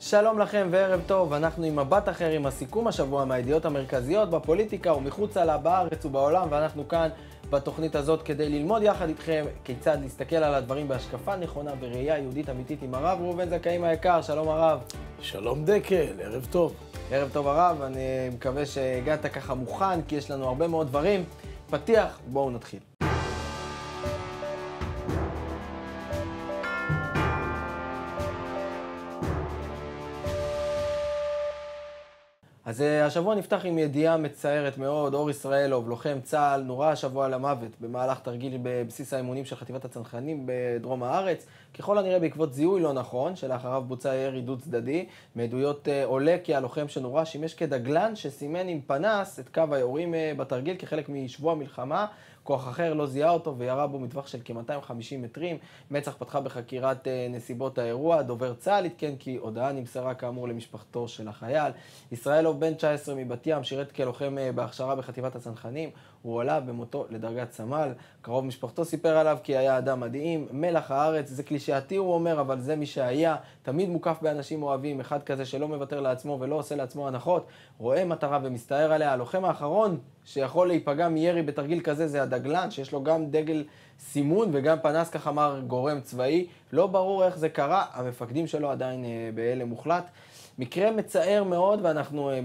שלום לכם וערב טוב, אנחנו עם מבט אחר עם הסיכום השבוע מהידיעות המרכזיות בפוליטיקה ומחוצה לה בארץ ובעולם, ואנחנו כאן בתוכנית הזאת כדי ללמוד יחד איתכם כיצד להסתכל על הדברים בהשקפה נכונה וראייה יהודית אמיתית עם הרב ראובן זכאים היקר, שלום הרב. שלום דקל, ערב טוב. ערב טוב הרב, אני מקווה שהגעת ככה מוכן, כי יש לנו הרבה מאוד דברים. פתיח, בואו נתחיל. אז uh, השבוע נפתח עם ידיעה מצערת מאוד, אור ישראלוב, לוחם צה"ל, נורה השבוע למוות במהלך תרגיל בבסיס האימונים של חטיבת הצנחנים בדרום הארץ, ככל הנראה בעקבות זיהוי לא נכון, שלאחריו בוצע ירי דו צדדי. מעדויות uh, עולה כי הלוחם שנורה שימש כדגלן שסימן עם פנס את קו היורים uh, בתרגיל כחלק משבוע מלחמה. כוח אחר לא זיהה אותו וירה בו מטווח של כ-250 מטרים. מצ"ח פתחה בחקירת אה, נסיבות האירוע. דובר צה"ל עדכן כי הודעה נמסרה כאמור למשפחתו של החייל. ישראלוב בן 19 מבת ים שירת כלוחם אה, בהכשרה בחטיבת הצנחנים. הוא עלה במותו לדרגת סמל. קרוב משפחתו סיפר עליו כי היה אדם מדהים, מלח הארץ, זה קלישאתי הוא אומר, אבל זה מי שהיה. תמיד מוקף באנשים אוהבים, אחד כזה שלא מוותר לעצמו ולא עושה לעצמו הנחות, רואה מטרה ומסתער עליה. הלוחם האחרון שיכול להיפגע מירי בתרגיל כזה זה הדגלן, שיש לו גם דגל סימון וגם פנס, כך אמר גורם צבאי. לא ברור איך זה קרה, המפקדים שלו עדיין אה, בהלם מוחלט. מקרה מצער מאוד, ואנחנו אה,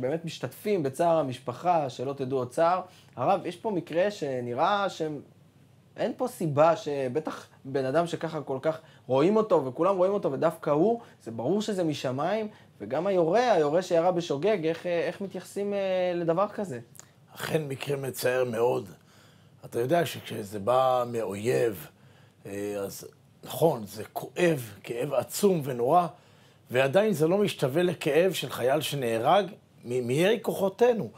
באמת משתתפים בצער המשפחה, שלא תדעו עוד צער. הרב, יש פה מקרה שנראה שאין פה סיבה שבטח בן אדם שככה כל כך רואים אותו, וכולם רואים אותו, ודווקא הוא, זה ברור שזה משמיים, וגם היורה, היורה שירה בשוגג, איך, אה, איך מתייחסים אה, לדבר כזה? אכן מקרה מצער מאוד. אתה יודע שכשזה בא מאויב, אז נכון, זה כואב, כאב עצום ונורא. ועדיין זה לא משתווה לכאב של חייל שנהרג מירי כוחותינו.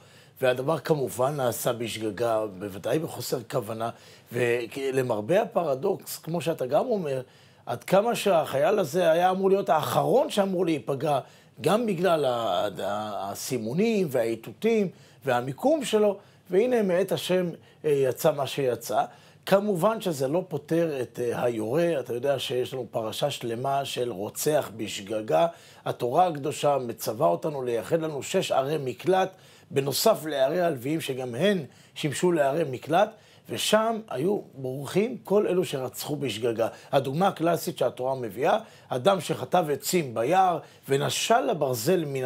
והדבר כמובן נעשה בשגגה, בוודאי בחוסר כוונה, ולמרבה הפרדוקס, כמו שאתה גם אומר, עד כמה שהחייל הזה היה אמור להיות האחרון שאמור להיפגע, גם בגלל הסימונים והאיתותים והמיקום שלו, והנה מאת השם אה, יצא מה שיצא. כמובן שזה לא פותר את uh, היורה, אתה יודע שיש לנו פרשה שלמה של רוצח בשגגה. התורה הקדושה מצווה אותנו לייחד לנו שש ערי מקלט, בנוסף לערי הלוויים שגם הן שימשו לערי מקלט, ושם היו בורחים כל אלו שרצחו בשגגה. הדוגמה הקלאסית שהתורה מביאה, אדם שחטב עצים ביער ונשל לברזל מן,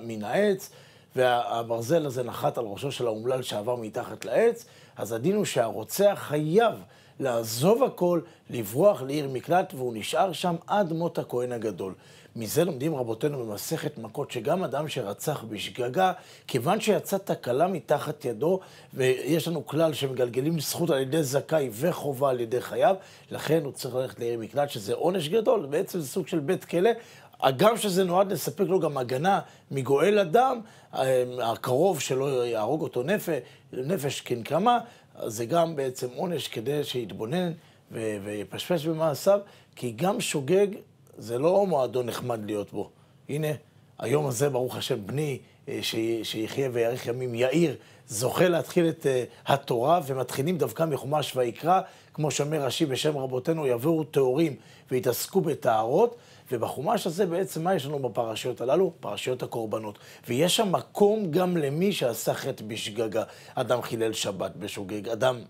מן העץ, והברזל הזה נחת על ראשו של האומלל שעבר מתחת לעץ, אז הדין הוא שהרוצח חייב לעזוב הכל, לברוח לעיר מקלט, והוא נשאר שם עד מות הכהן הגדול. מזה לומדים רבותינו במסכת מכות, שגם אדם שרצח בשגגה, כיוון שיצאה תקלה מתחת ידו, ויש לנו כלל שמגלגלים זכות על ידי זכאי וחובה על ידי חייו, לכן הוא צריך ללכת לעיר מקלט, שזה עונש גדול, בעצם זה סוג של בית כלא. הגם שזה נועד לספק לו גם הגנה מגואל אדם, אה, הקרוב שלא יהרוג אותו נפש, נפש כנקמה, זה גם בעצם עונש כדי שיתבונן ויפשפש במעשיו, כי גם שוגג זה לא מועדון נחמד להיות בו. הנה, היום הזה, ברוך השם, בני, אה, שיחיה ויאריך ימים, יאיר, זוכה להתחיל את אה, התורה, ומתחילים דווקא מחומש ויקרא, כמו שאומר רש"י בשם רבותינו, יבואו טהורים ויתעסקו בטהרות. ובחומש הזה בעצם מה יש לנו בפרשיות הללו? פרשיות הקורבנות. ויש שם מקום גם למי שעשה חטא בשגגה. אדם חילל שבת בשוגג, אדם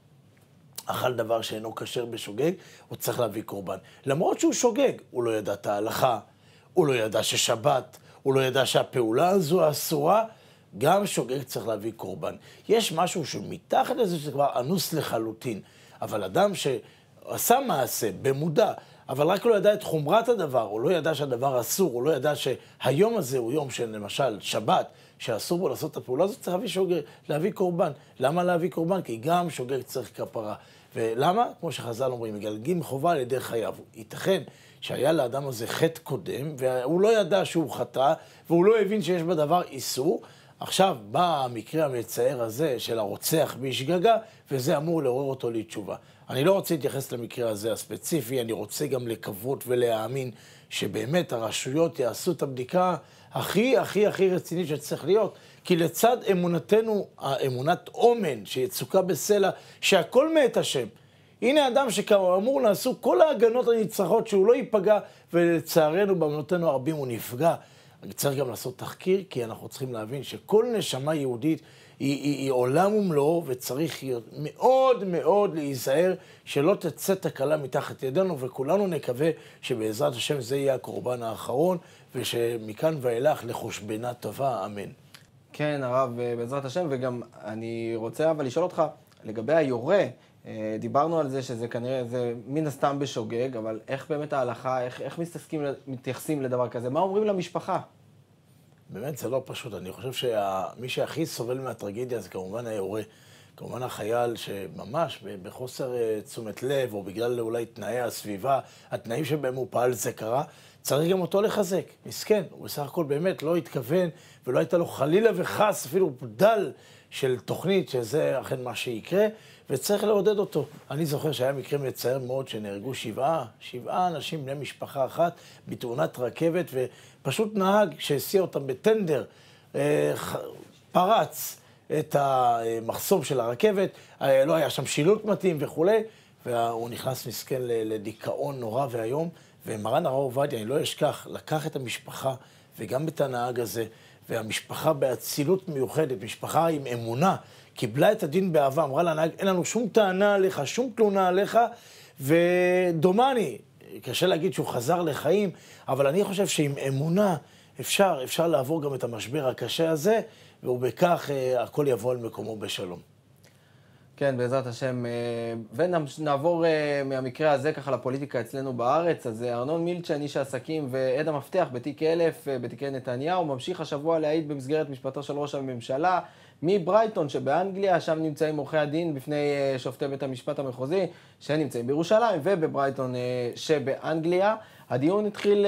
אכל דבר שאינו כשר בשוגג, הוא צריך להביא קורבן. למרות שהוא שוגג, הוא לא ידע את ההלכה, הוא לא ידע ששבת, הוא לא ידע שהפעולה הזו אסורה, גם שוגג צריך להביא קורבן. יש משהו שמתחת לזה שזה כבר אנוס לחלוטין, אבל אדם שעשה מעשה במודע, אבל רק לא ידע את חומרת הדבר, הוא לא ידע שהדבר אסור, הוא לא ידע שהיום הזה הוא יום של למשל שבת, שאסור בו לעשות את הפעולה הזאת, צריך להביא שוגג, להביא קורבן. למה להביא קורבן? כי גם שוגג צריך כפרה. ולמה? כמו שחז"ל אומרים, מגלגים חובה על ידי חייו. ייתכן שהיה לאדם הזה חטא קודם, והוא לא ידע שהוא חטא, והוא לא הבין שיש בדבר איסור. עכשיו בא המקרה המצער הזה של הרוצח בשגגה, וזה אמור לעורר אותו לתשובה. אני לא רוצה להתייחס למקרה הזה הספציפי, אני רוצה גם לקוות ולהאמין שבאמת הרשויות יעשו את הבדיקה הכי הכי הכי רצינית שצריך להיות. כי לצד אמונתנו, אמונת אומן שיצוקה בסלע, שהכל מאת השם, הנה אדם שכאמור נעשו כל ההגנות הנצרכות שהוא לא ייפגע, ולצערנו במנותינו הרבים הוא נפגע. צריך גם לעשות תחקיר, כי אנחנו צריכים להבין שכל נשמה יהודית היא, היא, היא עולם ומלואו, וצריך מאוד מאוד להיזהר שלא תצא תקלה מתחת ידינו, וכולנו נקווה שבעזרת השם זה יהיה הקורבן האחרון, ושמכאן ואילך לחושבנה טובה, אמן. כן, הרב, בעזרת השם, וגם אני רוצה אבל לשאול אותך, לגבי היורה, דיברנו על זה שזה כנראה, זה מן הסתם בשוגג, אבל איך באמת ההלכה, איך, איך מסתסקים, מתייחסים לדבר כזה? מה אומרים למשפחה? באמת זה לא פשוט. אני חושב שמי שהכי סובל מהטרגדיה זה כמובן היורה. כמובן החייל שממש בחוסר אה, תשומת לב, או בגלל אולי תנאי הסביבה, התנאים שבהם הוא פעל זה קרה, צריך גם אותו לחזק. מסכן, הוא בסך הכל באמת לא התכוון, ולא הייתה לו חלילה וחס, אפילו בדל של תוכנית שזה אכן מה שיקרה, וצריך לעודד אותו. אני זוכר שהיה מקרה מצער מאוד שנהרגו שבעה, שבעה אנשים, בני משפחה אחת, בתאונת רכבת, ופשוט נהג שהסיע אותם בטנדר, אה, פרץ את המחסום של הרכבת, אה, לא היה שם שילוט מתאים וכולי, והוא נכנס מסכן לדיכאון נורא ואיום, ומרן הרב עובדיה, אני לא אשכח, לקח את המשפחה וגם את הנהג הזה, והמשפחה באצילות מיוחדת, משפחה עם אמונה, קיבלה את הדין באהבה, אמרה לנהג, אין לנו שום טענה עליך, שום תלונה עליך, ודומני, קשה להגיד שהוא חזר לחיים, אבל אני חושב שעם אמונה אפשר, אפשר לעבור גם את המשבר הקשה הזה, ובכך אה, הכל יבוא על מקומו בשלום. כן, בעזרת השם. אה, ונעבור אה, מהמקרה הזה ככה לפוליטיקה אצלנו בארץ. אז אה, ארנון מילצ'ן, איש העסקים ועד המפתח בתיק 1000, בתיקי נתניהו, ממשיך השבוע להעיד במסגרת משפטו של ראש הממשלה מברייטון שבאנגליה, שם נמצאים עורכי הדין בפני שופטי בית המשפט המחוזי, שנמצאים בירושלים ובברייטון שבאנגליה. הדיון התחיל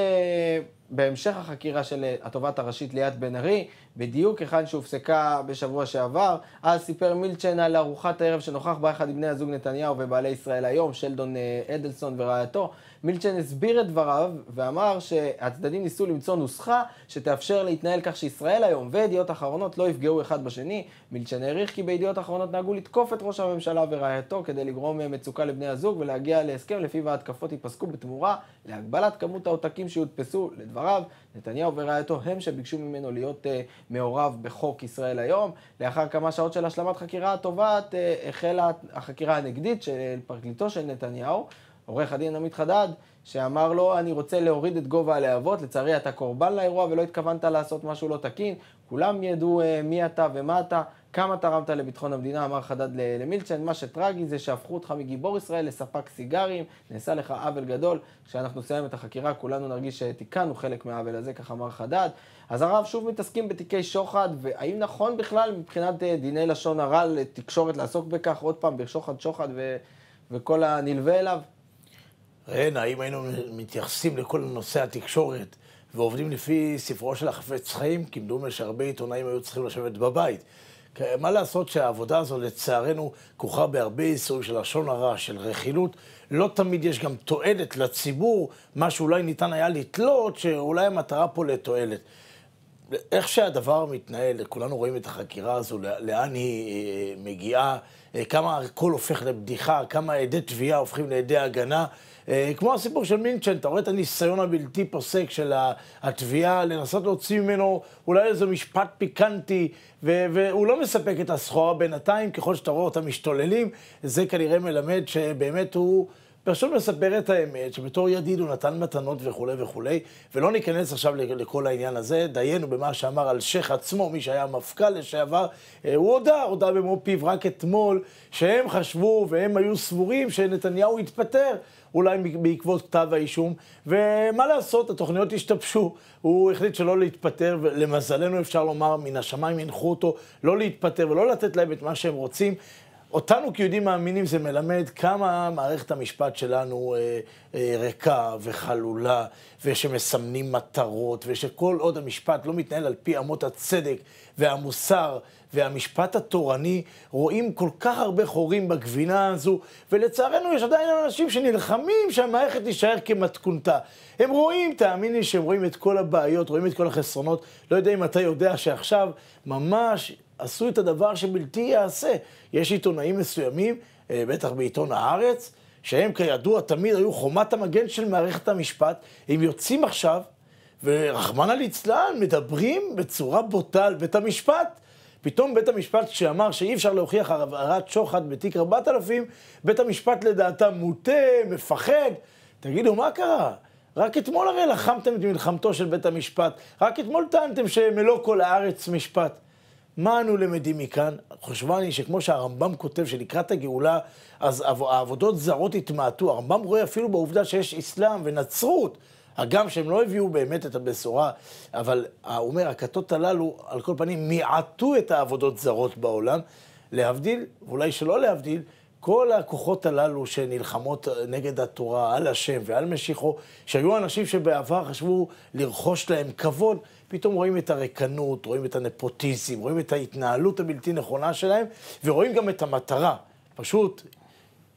בהמשך החקירה של התובעת הראשית ליאת בן ארי, בדיוק היכן שהופסקה בשבוע שעבר. אז סיפר מילצ'ן על ארוחת הערב שנוכח בה אחד מבני הזוג נתניהו ובעלי ישראל היום, שלדון אה, אדלסון ורעייתו. מילצ'ן הסביר את דבריו ואמר שהצדדים ניסו למצוא נוסחה שתאפשר להתנהל כך שישראל היום וידיעות אחרונות לא יפגעו אחד בשני. מילצ'ן העריך כי בידיעות אחרונות נהגו לתקוף את ראש הממשלה ורעייתו כדי לגרום מצוקה לבני הזוג ולהגיע להסכם לפיו ההתקפות ייפסקו בתמורה להגבלת כמות העותקים שיודפסו. לדבריו, נתניהו ורעייתו הם שביקשו ממנו להיות uh, מעורב בחוק ישראל היום. לאחר כמה שעות של השלמת חקירה התובעת, uh, החלה החקירה הנגדית של פרקליטו של נתניהו. עורך הדין עמית חדד, שאמר לו, אני רוצה להוריד את גובה הלהבות, לצערי אתה קורבן לאירוע ולא התכוונת לעשות משהו לא תקין, כולם ידעו uh, מי אתה ומה אתה, כמה תרמת לביטחון המדינה, אמר חדד למילצ'ן, מה שטרגי זה שהפכו אותך מגיבור ישראל לספק סיגרים, נעשה לך עוול גדול, כשאנחנו נסיים את החקירה כולנו נרגיש שתיקנו חלק מהעוול הזה, כך אמר חדד. אז הרב שוב מתעסקים בתיקי שוחד, והאם נכון בכלל מבחינת אה, דיני לשון הרע לתקשורת לעסוק בכך עוד פעם בשוחד שוחד ו... וכל הנלווה אליו? ראינה, האם היינו מתייחסים לכל נושא התקשורת ועובדים לפי ספרו של החפץ חיים, כמדומה שהרבה עיתונאים היו צריכים לשבת בבית. מה לעשות שהעבודה הזו, לצערנו, כרוכה בהרבה איסורים של לשון הרע, של רכילות. לא תמיד יש גם תועלת לציבור, מה שאולי ניתן היה לתלות, שאולי המטרה פה לתועלת. איך שהדבר מתנהל, כולנו רואים את החקירה הזו, לאן היא אה, מגיעה, אה, כמה הכל הופך לבדיחה, כמה עדי תביעה הופכים לעדי הגנה. אה, כמו הסיפור של מינצ'ן, אתה רואה את הניסיון הבלתי פוסק של התביעה לנסות להוציא ממנו אולי איזה משפט פיקנטי, והוא לא מספק את הסחורה בינתיים, ככל שאתה רואה אותם משתוללים, זה כנראה מלמד שבאמת הוא... פשוט מספר את האמת, שבתור ידיד הוא נתן מתנות וכולי וכולי, ולא ניכנס עכשיו לכל העניין הזה, דיינו במה שאמר על שייח' עצמו, מי שהיה מפכ"ל לשעבר, אה, הוא הודה, הודה במו פיו רק אתמול, שהם חשבו והם היו סבורים שנתניהו יתפטר. אולי בעקבות כתב האישום, ומה לעשות, התוכניות השתבשו. הוא החליט שלא להתפטר, ולמזלנו אפשר לומר, מן השמיים הנחו אותו לא להתפטר ולא לתת להם את מה שהם רוצים. אותנו כיהודים מאמינים זה מלמד כמה מערכת המשפט שלנו אה, אה, ריקה וחלולה, ושמסמנים מטרות, ושכל עוד המשפט לא מתנהל על פי אמות הצדק והמוסר והמשפט התורני, רואים כל כך הרבה חורים בגבינה הזו, ולצערנו יש עדיין אנשים שנלחמים שהמערכת תישאר כמתכונתה. הם רואים, תאמין לי שהם רואים את כל הבעיות, רואים את כל החסרונות. לא יודע אם אתה יודע שעכשיו ממש עשו את הדבר שבלתי ייעשה. יש עיתונאים מסוימים, אה, בטח בעיתון הארץ, שהם כידוע תמיד היו חומת המגן של מערכת המשפט, הם יוצאים עכשיו, ורחמנא ליצלן, מדברים בצורה בוטה על בית המשפט. פתאום בית המשפט, שאמר שאי אפשר להוכיח העברת שוחד בתיק 4000, בית המשפט לדעתם מוטה, מפחד. תגידו, מה קרה? רק אתמול הרי לחמתם את מלחמתו של בית המשפט. רק אתמול טענתם שמלוא כל הארץ משפט. מה אנו למדים מכאן? חושבני שכמו שהרמב"ם כותב שלקראת הגאולה, אז העבודות זרות התמעטו. הרמב"ם רואה אפילו בעובדה שיש אסלאם ונצרות. הגם שהם לא הביאו באמת את הבשורה, אבל אומר, הכתות הללו, על כל פנים, מיעטו את העבודות זרות בעולם. להבדיל, ואולי שלא להבדיל, כל הכוחות הללו שנלחמות נגד התורה, על השם ועל משיחו, שהיו אנשים שבעבר חשבו לרכוש להם כבוד, פתאום רואים את הריקנות, רואים את הנפוטיזם, רואים את ההתנהלות הבלתי נכונה שלהם, ורואים גם את המטרה. פשוט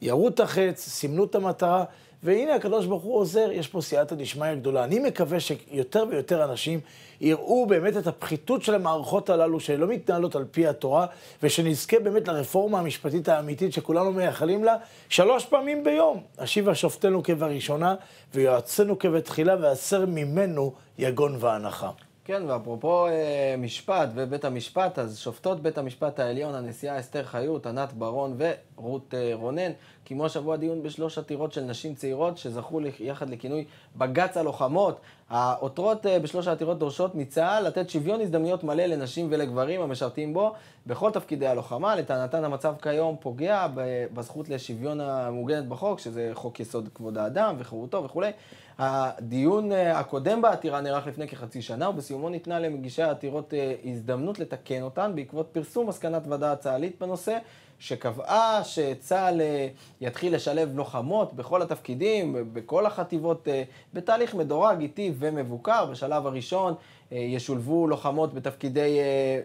ירו את החץ, סימנו את המטרה, והנה הקדוש ברוך הוא עוזר, יש פה סייעתא דשמיא גדולה. אני מקווה שיותר ויותר אנשים יראו באמת את הפחיתות של המערכות הללו, שלא מתנהלות על פי התורה, ושנזכה באמת לרפורמה המשפטית האמיתית שכולנו מייחלים לה, שלוש פעמים ביום. השיבה שופטנו כבראשונה, ויועצנו כבתחילה, והסר ממנו יגון ואנחה. כן, ואפרופו אה, משפט ובית המשפט, אז שופטות בית המשפט העליון, הנשיאה אסתר חיות, ענת ברון ורות אה, רונן, קיימו השבוע דיון בשלוש עתירות של נשים צעירות שזכו יחד לכינוי בג"ץ הלוחמות. העותרות אה, בשלוש העתירות דורשות מצה"ל לתת שוויון הזדמנויות מלא לנשים ולגברים המשרתים בו בכל תפקידי הלוחמה. לטענתן המצב כיום פוגע בזכות לשוויון המעוגנת בחוק, שזה חוק יסוד כבוד האדם וחירותו וכולי. הדיון אה, הקודם בעתירה נערך לפני כחצי שנה, ובסיומו ניתנה למגישי העתירות אה, הזדמנות לתקן אותן בעקבות פרסום מסקנת ועדה הצה"לית בנושא, שקבעה שצה"ל אה, יתחיל לשלב לוחמות בכל התפקידים, בכל החטיבות, בתהליך מדורג, איטי ומבוקר. בשלב הראשון ישולבו לוחמות בתפקידי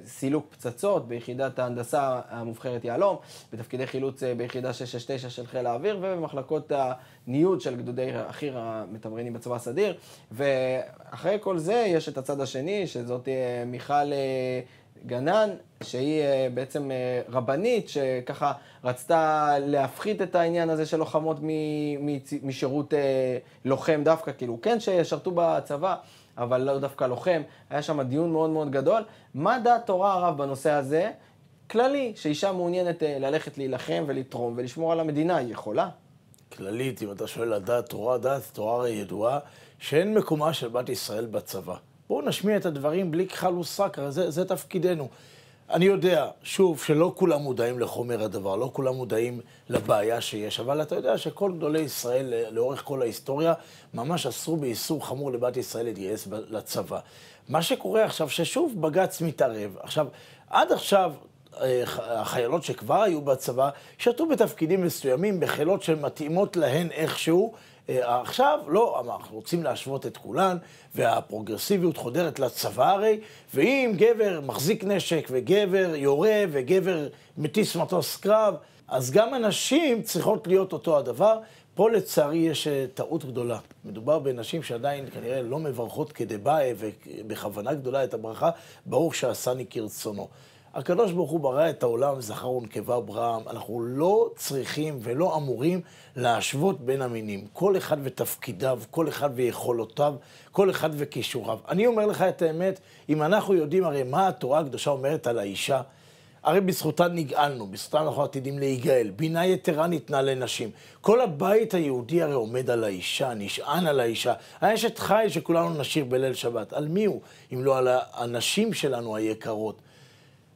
סילוק פצצות ביחידת ההנדסה המובחרת יהלום, בתפקידי חילוץ ביחידה 669 של חיל האוויר ובמחלקות ניוד של גדודי החי"ר המתמרנים בצבא הסדיר. ואחרי כל זה יש את הצד השני, שזאת אה, מיכל אה, גנן, שהיא אה, בעצם רבנית, שככה רצתה להפחית את העניין הזה של לוחמות משירות לוחם דווקא, כאילו כן שישרתו בצבא. אבל לא דווקא לוחם, היה שם דיון מאוד מאוד גדול. מה דעת תורה הרב בנושא הזה? כללי, שאישה מעוניינת ללכת להילחם ולתרום ולשמור על המדינה, היא יכולה? כללית, אם אתה שואל על דעת תורה, דעת תורה הרי ידועה שאין מקומה של בת ישראל בצבא. בואו נשמיע את הדברים בלי כחל וסרק, זה, זה תפקידנו. אני יודע, שוב, שלא כולם מודעים לחומר הדבר, לא כולם מודעים לבעיה שיש, אבל אתה יודע שכל גדולי ישראל לאורך כל ההיסטוריה ממש אסרו באיסור חמור לבת ישראל להתגייס לצבא. מה שקורה עכשיו, ששוב בג"ץ מתערב. עכשיו, עד עכשיו החיילות שכבר היו בצבא, שרתו בתפקידים מסוימים, בחילות שמתאימות להן איכשהו. אה, עכשיו, לא, אנחנו רוצים להשוות את כולן, והפרוגרסיביות חודרת לצבא הרי, ואם גבר מחזיק נשק, וגבר יורה, וגבר מטיס מטוס קרב, אז גם הנשים צריכות להיות אותו הדבר. פה לצערי יש אה, טעות גדולה. מדובר בנשים שעדיין כנראה לא מברכות כדבעי ובכוונה גדולה את הברכה, ברוך שעשני כרצונו. הקדוש ברוך הוא ברא את העולם, זכר ונקבה ברם, אנחנו לא צריכים ולא אמורים להשוות בין המינים. כל אחד ותפקידיו, כל אחד ויכולותיו, כל אחד וכישוריו. אני אומר לך את האמת, אם אנחנו יודעים הרי מה התורה הקדושה אומרת על האישה, הרי בזכותה נגאלנו, בזכותה אנחנו עתידים להיגאל. בינה יתרה ניתנה לנשים. כל הבית היהודי הרי עומד על האישה, נשען על האישה. האשת חיל שכולנו נשאיר בליל שבת. על מי הוא? אם לא על הנשים שלנו היקרות.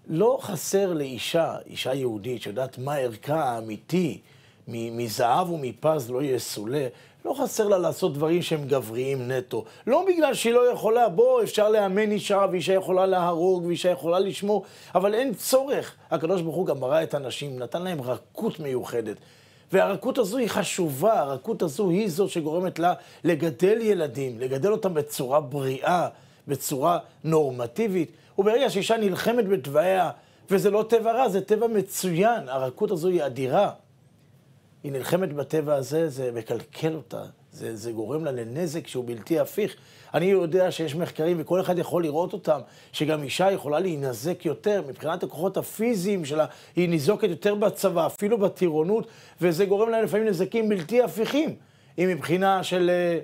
לא חסר לאישה, אישה יהודית, שיודעת מה ערכה האמיתי, מזהב ומפז לא יסולא, לא חסר לה לעשות דברים שהם גבריים נטו. לא בגלל שהיא לא יכולה, בוא, אפשר לאמן אישה, ואישה יכולה להרוג, ואישה יכולה לשמור, אבל אין צורך. הקדוש ברוך הוא גם ברא את הנשים, נתן להם רכות מיוחדת. והרכות הזו היא חשובה, הרכות הזו היא זו שגורמת לה לגדל ילדים, לגדל אותם בצורה בריאה, בצורה נורמטיבית. וברגע שאישה נלחמת בתוואיה, וזה לא טבע רע, זה טבע מצוין, הרכות הזו היא אדירה. היא נלחמת בטבע הזה, זה מקלקל אותה, זה, זה גורם לה לנזק שהוא בלתי הפיך. אני יודע שיש מחקרים, וכל אחד יכול לראות אותם, שגם אישה יכולה להינזק יותר מבחינת הכוחות הפיזיים שלה, היא ניזוקת יותר בצבא, אפילו בטירונות, וזה גורם לה לפעמים נזקים בלתי הפיכים. אם מבחינה של אה,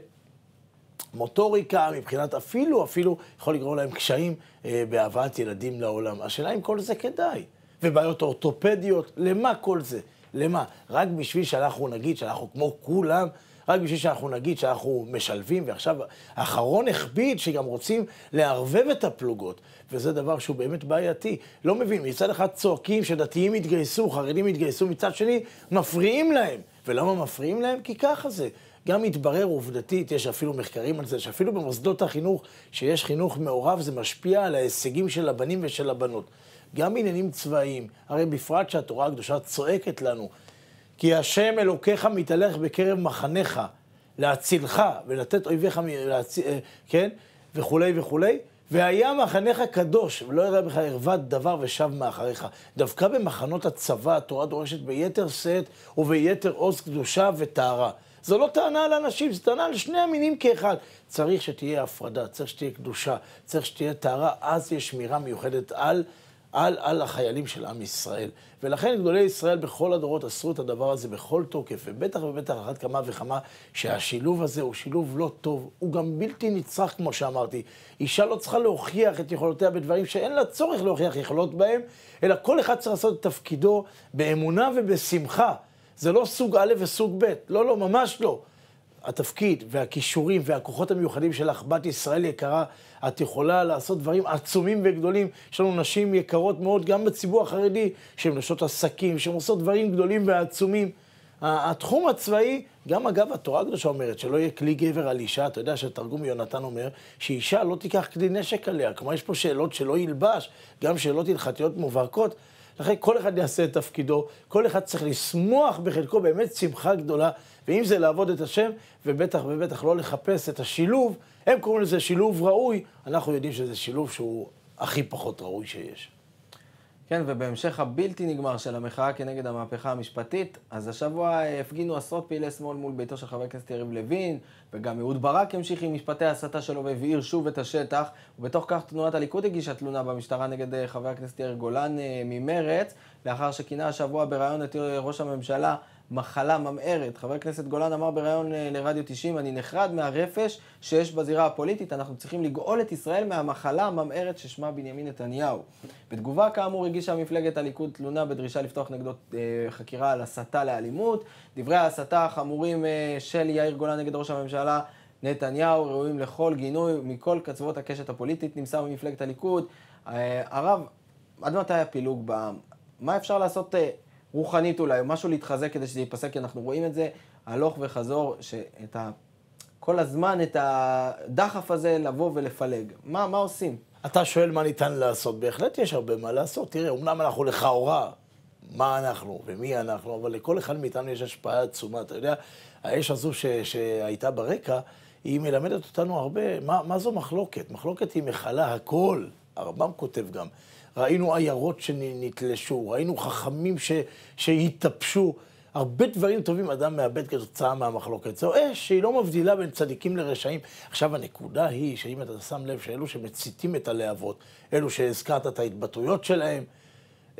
מוטוריקה, מבחינת אפילו, אפילו יכול לגרום להם קשיים אה, בהבאת ילדים לעולם. השאלה אם כל זה כדאי. ובעיות אורתופדיות, למה כל זה? למה? רק בשביל שאנחנו נגיד שאנחנו כמו כולם, רק בשביל שאנחנו נגיד שאנחנו משלבים, ועכשיו האחרון הכביד שגם רוצים לערבב את הפלוגות, וזה דבר שהוא באמת בעייתי. לא מבין, מצד אחד צועקים שדתיים יתגייסו, חרדים יתגייסו, מצד שני מפריעים להם. ולמה מפריעים להם? כי ככה זה. גם מתברר עובדתית, יש אפילו מחקרים על זה, שאפילו במוסדות החינוך, שיש חינוך מעורב, זה משפיע על ההישגים של הבנים ושל הבנות. גם בעניינים צבאיים, הרי בפרט שהתורה הקדושה צועקת לנו, כי השם אלוקיך מתהלך בקרב מחניך, להצילך ולתת אויביך, להצ... אה, כן, וכולי וכולי, והיה מחניך קדוש, ולא יראה בך ערוות דבר ושב מאחריך. דווקא במחנות הצבא התורה דורשת ביתר שאת וביתר עוז קדושה וטהרה. זו לא טענה על אנשים, זו טענה על שני המינים כאחד. צריך שתהיה הפרדה, צריך שתהיה קדושה, צריך שתהיה טהרה, אז יש שמירה מיוחדת על על, על החיילים של עם ישראל. ולכן גדולי ישראל בכל הדורות עשו את הדבר הזה בכל תוקף, ובטח ובטח אחת כמה וכמה שהשילוב הזה הוא שילוב לא טוב, הוא גם בלתי נצרך, כמו שאמרתי. אישה לא צריכה להוכיח את יכולותיה בדברים שאין לה צורך להוכיח יכולות בהם, אלא כל אחד צריך לעשות את תפקידו באמונה ובשמחה. זה לא סוג א' וסוג ב', לא, לא, ממש לא. התפקיד והכישורים והכוחות המיוחדים שלך, בת ישראל יקרה, את יכולה לעשות דברים עצומים וגדולים. יש לנו נשים יקרות מאוד, גם בציבור החרדי, שהן נשות עסקים, שהן עושות דברים גדולים ועצומים. התחום הצבאי, גם אגב, התורה הקדושה אומרת שלא יהיה כלי גבר על אישה. אתה יודע שתרגום יונתן אומר שאישה לא תיקח כלי נשק עליה. כלומר, יש פה שאלות שלא ילבש, גם שאלות הלכתיות מובהקות. לכן כל אחד יעשה את תפקידו, כל אחד צריך לשמוח בחלקו באמת שמחה גדולה, ואם זה לעבוד את השם, ובטח ובטח לא לחפש את השילוב, הם קוראים לזה שילוב ראוי, אנחנו יודעים שזה שילוב שהוא הכי פחות ראוי שיש. כן, ובהמשך הבלתי נגמר של המחאה כנגד המהפכה המשפטית, אז השבוע הפגינו עשרות פעילי שמאל מול ביתו של חבר הכנסת יריב לוין, וגם אהוד ברק המשיך עם משפטי ההסתה שלו והבעיר שוב את השטח, ובתוך כך תנועת הליכוד הגישה תלונה במשטרה נגד אה, חבר הכנסת יאיר גולן אה, ממרץ, לאחר שכינה השבוע בריאיון את ראש הממשלה מחלה ממארת. חבר הכנסת גולן אמר בריאיון אה, לרדיו 90, אני נחרד מהרפש שיש בזירה הפוליטית, אנחנו צריכים לגאול את ישראל מהמחלה הממארת ששמה בנימין נתניהו. בתגובה כאמור הגישה מפלגת הליכוד תלונה בדרישה לפתוח נגדו אה, חקירה על הסתה לאלימות. דברי ההסתה החמורים אה, של יאיר גולן נגד ראש הממשלה נתניהו ראויים לכל גינוי מכל קצוות הקשת הפוליטית, נמסר ממפלגת הליכוד. אה, הרב, עד מתי הפילוג בעם? מה אפשר לעשות אה, רוחנית אולי, או משהו להתחזק כדי שזה ייפסק, כי אנחנו רואים את זה הלוך וחזור, שאת ה... כל הזמן את הדחף הזה לבוא ולפלג. מה, מה עושים? אתה שואל מה ניתן לעשות. בהחלט יש הרבה מה לעשות. תראה, אמנם אנחנו לכאורה, מה אנחנו ומי אנחנו, אבל לכל אחד מאיתנו יש השפעה עצומה. אתה יודע, האש הזו ש, שהייתה ברקע, היא מלמדת אותנו הרבה, מה, מה זו מחלוקת? מחלוקת היא מכלה הכל. הרמב"ם כותב גם. ראינו עיירות שנתלשו, ראינו חכמים ש, שהתאפשו. הרבה דברים טובים אדם מאבד כתוצאה מהמחלוקת. זו אש שהיא לא מבדילה בין צדיקים לרשעים. עכשיו, הנקודה היא שאם אתה שם לב שאלו שמציתים את הלהבות, אלו שהזכרת את ההתבטאויות שלהם,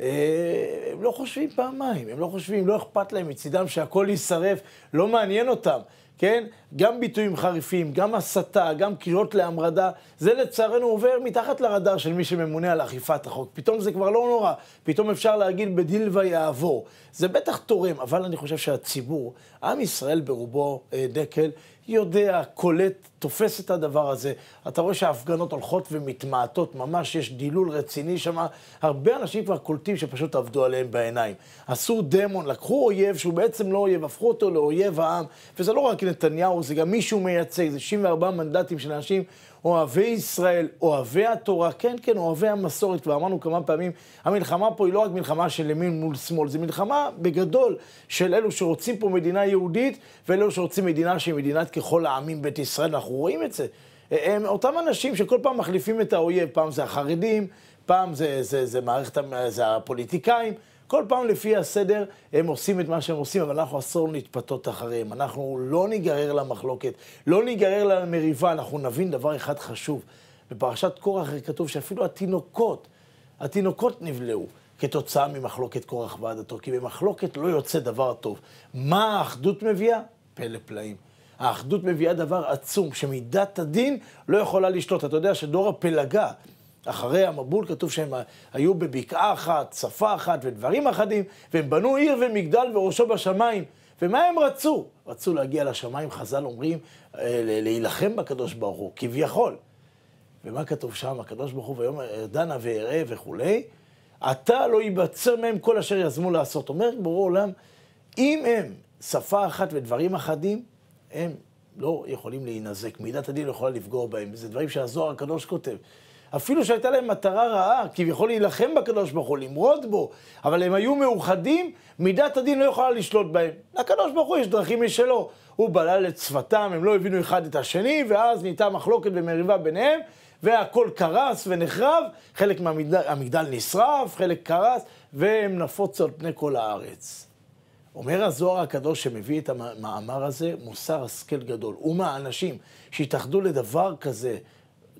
אה, הם לא חושבים פעמיים, הם לא חושבים, לא אכפת להם מצידם שהכל יישרף, לא מעניין אותם. כן? גם ביטויים חריפים, גם הסתה, גם קריאות להמרדה, זה לצערנו עובר מתחת לרדאר של מי שממונה על אכיפת החוק. פתאום זה כבר לא נורא, פתאום אפשר להגיד בדיל ויעבור. זה בטח תורם, אבל אני חושב שהציבור, עם ישראל ברובו אה, דקל, יודע, קולט, תופס את הדבר הזה. אתה רואה שההפגנות הולכות ומתמעטות, ממש יש דילול רציני שם. הרבה אנשים כבר קולטים שפשוט עבדו עליהם בעיניים. עשו דמון, לקחו אויב שהוא בעצם לא אויב, הפכו אותו לאויב העם. וזה לא רק נתניהו, זה גם מישהו מייצג, זה 64 מנדטים של אנשים אוהבי ישראל, אוהבי התורה, כן, כן, אוהבי המסורת, כבר אמרנו כמה פעמים, המלחמה פה היא לא רק מלחמה של ימין מול שמאל, זו מלחמה בגדול של אלו שרוצים פה מדינה יהודית, ואלו שרוצים מדינה שהיא מדינת ככל העמים בית ישראל, אנחנו רואים את זה. הם אותם אנשים שכל פעם מחליפים את האויב, פעם זה החרדים, פעם זה, זה, זה מערכת, זה הפוליטיקאים, כל פעם לפי הסדר הם עושים את מה שהם עושים, אבל אנחנו אסור להתפתות אחריהם. אנחנו לא ניגרר למחלוקת, לא ניגרר למריבה, אנחנו נבין דבר אחד חשוב. בפרשת קורח כתוב שאפילו התינוקות, התינוקות נבלעו. כתוצאה ממחלוקת קורח ועדתו, כי במחלוקת לא יוצא דבר טוב. מה האחדות מביאה? פלא פלאים. האחדות מביאה דבר עצום, שמידת הדין לא יכולה לשלוט. אתה יודע שדור הפלגה, אחרי המבול כתוב שהם היו בבקעה אחת, שפה אחת ודברים אחדים, והם בנו עיר ומגדל וראשו בשמיים. ומה הם רצו? רצו להגיע לשמיים, חז"ל אומרים, אה, להילחם בקדוש ברוך הוא, כביכול. ומה כתוב שם? הקדוש ברוך הוא ויאמר, דנה ואראה וכולי. עתה לא ייבצר מהם כל אשר יזמו לעשות. אומר בורא עולם, אם הם שפה אחת ודברים אחדים, הם לא יכולים להינזק. מידת הדין לא יכולה לפגוע בהם. זה דברים שהזוהר הקדוש כותב. אפילו שהייתה להם מטרה רעה, כביכול להילחם בקדוש ברוך הוא, למרוד בו, אבל הם היו מאוחדים, מידת הדין לא יכולה לשלוט בהם. לקדוש ברוך הוא יש דרכים משלו. הוא בלל את שפתם, הם לא הבינו אחד את השני, ואז נהייתה מחלוקת ומריבה ביניהם, והכל קרס ונחרב, חלק מהמגדל נשרף, חלק קרס, והם נפוצו על פני כל הארץ. אומר הזוהר הקדוש שמביא את המאמר הזה, מוסר השכל גדול. ומה, האנשים שהתאחדו לדבר כזה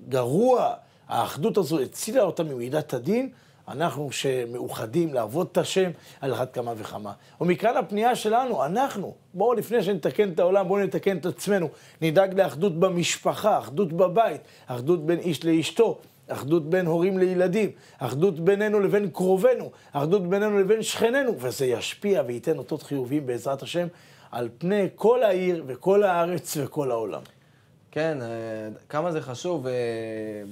גרוע, האחדות הזו הצילה אותם ממידת הדין, אנחנו שמאוחדים לעבוד את השם על אחת כמה וכמה. ומכאן הפנייה שלנו, אנחנו, בואו לפני שנתקן את העולם, בואו נתקן את עצמנו. נדאג לאחדות במשפחה, אחדות בבית, אחדות בין איש לאשתו, אחדות בין הורים לילדים, אחדות בינינו לבין קרובינו, אחדות בינינו לבין שכנינו, וזה ישפיע וייתן אותות חיוביים בעזרת השם על פני כל העיר וכל הארץ וכל העולם. כן, אה, כמה זה חשוב, אה,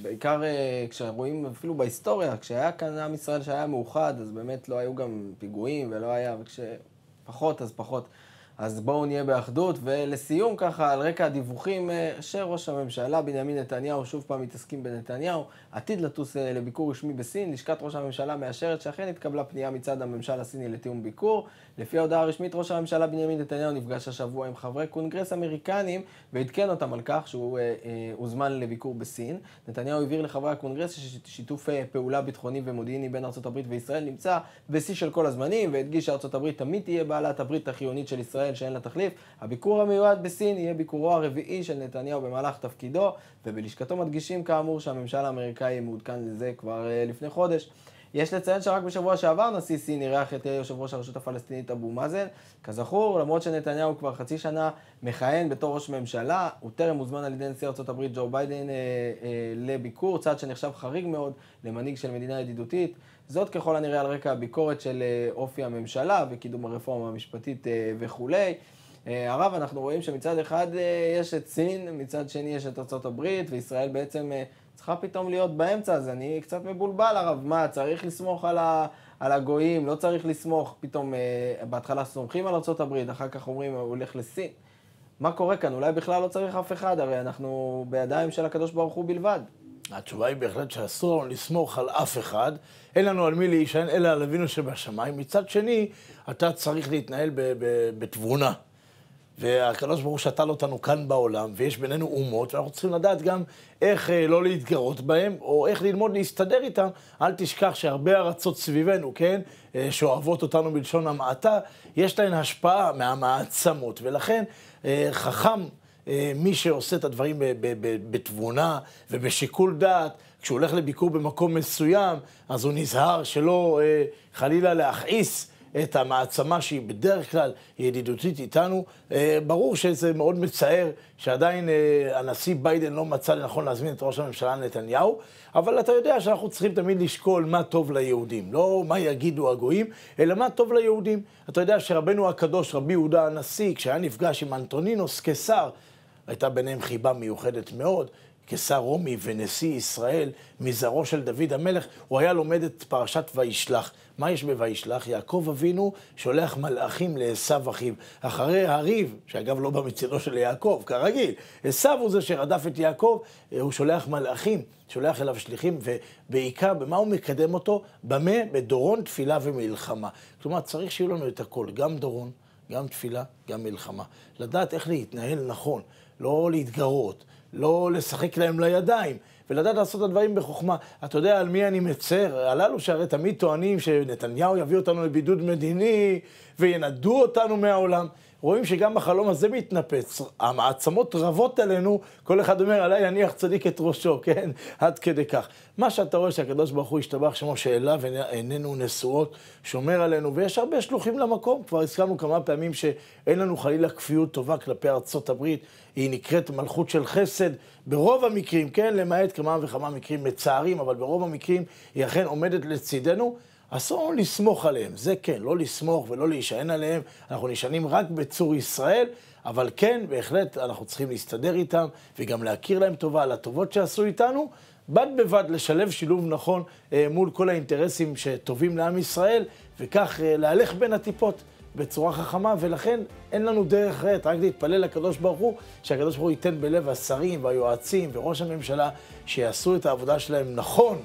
בעיקר אה, כשרואים אפילו בהיסטוריה, כשהיה כאן עם ישראל שהיה מאוחד, אז באמת לא היו גם פיגועים ולא היה, וכשפחות אז פחות. אז בואו נהיה באחדות. ולסיום, ככה, על רקע הדיווחים אה, שראש הממשלה בנימין נתניהו, שוב פעם מתעסקים בנתניהו, עתיד לטוס אה, לביקור רשמי בסין. לשכת ראש הממשלה מאשרת שאכן התקבלה פנייה מצד הממשל הסיני לתיאום ביקור. לפי ההודעה הרשמית, ראש הממשלה בנימין נתניהו נפגש השבוע עם חברי קונגרס אמריקנים ועדכן אותם על כך שהוא אה, אה, הוזמן לביקור בסין. נתניהו הבהיר לחברי הקונגרס ששיתוף אה, פעולה ביטחוני ומודיעיני בין ארה"ב וישראל נמצא בשיא של כל הזמנים, והדגיש שארה"ב תמיד תהיה בעלת הברית החיונית של ישראל. ישראל שאין לה תחליף. הביקור המיועד בסין יהיה ביקורו הרביעי של נתניהו במהלך תפקידו, ובלשכתו מדגישים כאמור שהממשל האמריקאי מעודכן לזה כבר uh, לפני חודש. יש לציין שרק בשבוע שעבר נשיא סין אירח את יושב ראש הרשות הפלסטינית אבו מאזן. כזכור, למרות שנתניהו כבר חצי שנה מכהן בתור ראש ממשלה, הוא טרם הוזמן על ידי נשיא ארה"ב ג'ו ביידן אה, אה, לביקור, צעד שנחשב חריג מאוד למנהיג של מדינה ידידותית. זאת ככל הנראה על רקע הביקורת של אה, אופי הממשלה וקידום הרפורמה המשפטית אה, וכולי. אה, הרב, אנחנו רואים שמצד אחד יש את סין, מצד שני יש את ארה"ב, וישראל בעצם צריכה פתאום להיות באמצע, אז אני קצת מבולבל, הרב. מה, צריך לסמוך על, ה, על הגויים, לא צריך לסמוך, פתאום בהתחלה סומכים על ארה"ב, אחר כך אומרים, הוא הולך לסין. מה קורה כאן? אולי בכלל לא צריך אף אחד, הרי אנחנו בידיים של הקדוש ברוך הוא בלבד. התשובה היא בהחלט שאסור לנו לסמוך על אף אחד, אין לנו על מי להישען אלא על אבינו שבשמיים. מצד שני, אתה צריך להתנהל בתבונה. והקדוש ברוך הוא שתל אותנו כאן בעולם, ויש בינינו אומות, ואנחנו צריכים לדעת גם איך אה, לא להתגרות בהם, או איך ללמוד להסתדר איתם. אל תשכח שהרבה ארצות סביבנו, כן, אה, שאוהבות אותנו בלשון המעטה, יש להן השפעה מהמעצמות, ולכן אה, חכם מי שעושה את הדברים בתבונה ובשיקול דעת, כשהוא הולך לביקור במקום מסוים, אז הוא נזהר שלא אה, חלילה להכעיס את המעצמה שהיא בדרך כלל ידידותית איתנו. אה, ברור שזה מאוד מצער שעדיין הנשיא ביידן לא מצא לנכון להזמין את ראש הממשלה נתניהו, אבל אתה יודע שאנחנו צריכים תמיד לשקול מה טוב ליהודים. לא מה יגידו הגויים, אלא מה טוב ליהודים. אתה יודע שרבנו הקדוש, רבי יהודה הנשיא, כשהיה נפגש עם אנטונינוס קיסר, הייתה ביניהם חיבה מיוחדת מאוד. כשר רומי ונשיא ישראל, מזרעו של דוד המלך, הוא היה לומד את פרשת וישלח. מה יש בוישלח? יעקב אבינו שולח מלאכים לעשו אחיו. אחרי הריב, שאגב לא בא מצדו של יעקב, כרגיל, עשו הוא זה שרדף את יעקב, אה, הוא שולח מלאכים, שולח אליו שליחים, ובעיקר, במה הוא מקדם אותו? במה? בדורון, תפילה ומלחמה. כלומר, צריך שיהיו לנו את הכל, גם דורון, גם תפילה, גם מלחמה. לדעת איך להתנהל נכון. לא להתגרות, לא לשחק להם לידיים, ולדעת לעשות את הדברים בחוכמה. אתה יודע על מי אני מצר? הללו שהרי תמיד טוענים שנתניהו יביא אותנו לבידוד מדיני וינדו אותנו מהעולם. רואים שגם החלום הזה מתנפץ. המעצמות רבות עלינו, כל אחד אומר, עליי יניח צדיק את ראשו, כן? עד כדי כך. מה שאתה רואה שהקדוש ברוך הוא השתבח שמו שאליו עינינו נשואות, שומר עלינו, ויש הרבה שלוחים למקום. כבר הזכרנו כמה פעמים שאין לנו חלילה כפיות טובה כלפי ארצות הברית. היא נקראת מלכות של חסד ברוב המקרים, כן? למעט כמה וכמה מקרים מצערים, אבל ברוב המקרים היא אכן עומדת לצידנו. אסור לסמוך עליהם, זה כן, לא לסמוך ולא להישען עליהם, אנחנו נשענים רק בצור ישראל, אבל כן, בהחלט אנחנו צריכים להסתדר איתם וגם להכיר להם טובה על הטובות שעשו איתנו, בד בבד לשלב שילוב נכון אה, מול כל האינטרסים שטובים לעם ישראל, וכך אה, להלך בין הטיפות. בצורה חכמה, ולכן אין לנו דרך אחרת, רק להתפלל לקדוש ברוך הוא, שהקדוש ברוך הוא ייתן בלב השרים והיועצים וראש הממשלה, שיעשו את העבודה שלהם נכון,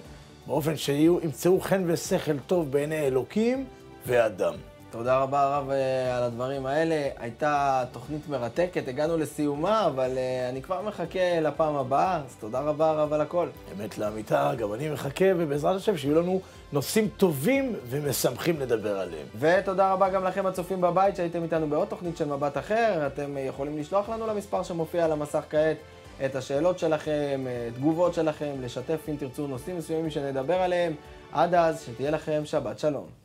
באופן שימצאו חן ושכל טוב בעיני אלוקים ואדם. תודה רבה הרב אה, על הדברים האלה. הייתה תוכנית מרתקת, הגענו לסיומה, אבל אה, אני כבר מחכה לפעם הבאה, אז תודה רבה הרב על הכל. אמת לאמיתה, גם אני מחכה, ובעזרת השם שיהיו לנו נושאים טובים ומשמחים לדבר עליהם. ותודה רבה גם לכם הצופים בבית שהייתם איתנו בעוד תוכנית של מבט אחר. אתם יכולים לשלוח לנו למספר שמופיע על המסך כעת. את השאלות שלכם, תגובות שלכם, לשתף אם תרצו נושאים מסוימים שנדבר עליהם. עד אז, שתהיה לכם שבת שלום.